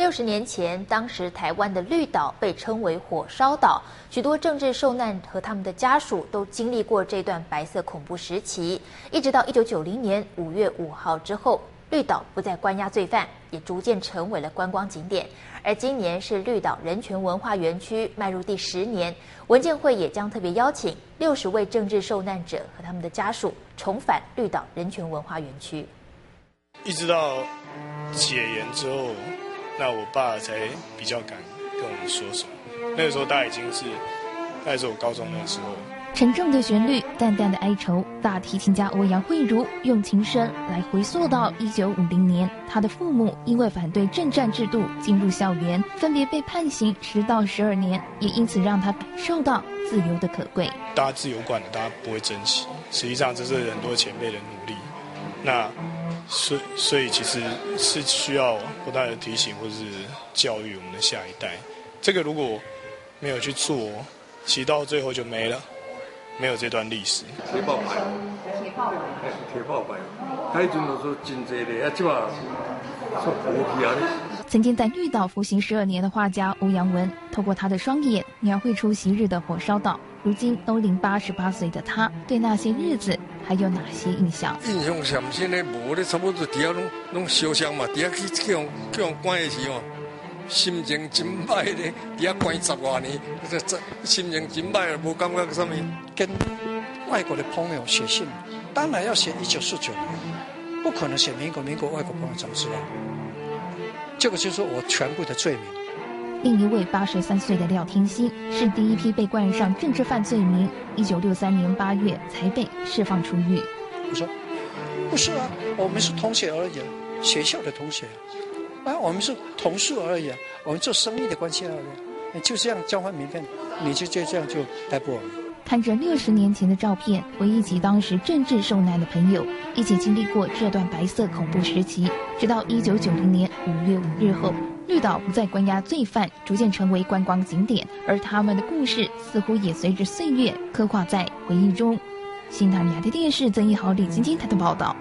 六十年前，当时台湾的绿岛被称为“火烧岛”，许多政治受难和他们的家属都经历过这段白色恐怖时期。一直到一九九零年五月五号之后，绿岛不再关押罪犯，也逐渐成为了观光景点。而今年是绿岛人权文化园区迈入第十年，文建会也将特别邀请六十位政治受难者和他们的家属重返绿岛人权文化园区。一直到解严之后。那我爸才比较敢跟我们说什么。那个时候，大概已经是，大概是我高中的时候。沉重的旋律，淡淡的哀愁。大提琴家欧阳慧茹用琴声来回溯到一九五零年，他的父母因为反对政战制度进入校园，分别被判刑十到十二年，也因此让他感受到自由的可贵。大家自由惯了，大家不会珍惜。实际上，这是很多前辈的努力。那。所所以其实是需要不断的提醒或者是教育我们的下一代。这个如果没有去做，其实到最后就没了，没有这段历史。铁炮牌，铁炮牌，铁炮牌。那阵都说真济的，啊，即话说无去啊。曾经在绿岛服刑十二年的画家欧阳文，透过他的双眼描绘出昔日的火烧岛。如今都零八十八岁的他，对那些日子还有哪些印象？印象深现在，无咧，差不多底下拢拢烧香嘛，底下去去用去用关的时候，心情真歹咧，底下关十多年，这这心情真歹，无感觉什么。跟外国的朋友写信，当然要写一九四九年，不可能写民国，民国外国朋友怎么知道？这个就是我全部的罪名。另一位八十三岁的廖天心是第一批被冠上政治犯罪名，一九六三年八月才被释放出狱。我说：“不是啊，我们是同学而已，学校的同学啊，我们是同事而已，我们做生意的关系而已，就这样交换名片，你就就这样就逮捕我们。”看着六十年前的照片，回忆起当时政治受难的朋友，一起经历过这段白色恐怖时期，直到一九九零年五月五日后。绿岛不再关押罪犯，逐渐成为观光景点，而他们的故事似乎也随着岁月刻画在回忆中。新唐人亚的电视曾一豪、李晶晶台的报道。